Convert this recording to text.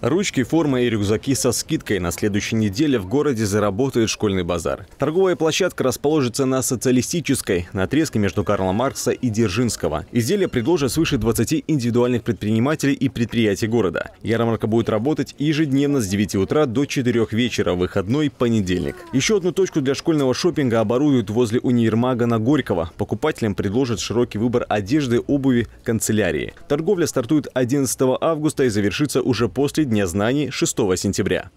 Ручки, форма и рюкзаки со скидкой. На следующей неделе в городе заработает школьный базар. Торговая площадка расположится на Социалистической, на отрезке между Карла Маркса и Дзержинского. Изделия предложат свыше 20 индивидуальных предпринимателей и предприятий города. Ярмарка будет работать ежедневно с 9 утра до 4 вечера, выходной понедельник. Еще одну точку для школьного шопинга оборудуют возле универмага на Горького. Покупателям предложат широкий выбор одежды, обуви, канцелярии. Торговля стартует 11 августа и завершится уже после Дня знаний 6 сентября.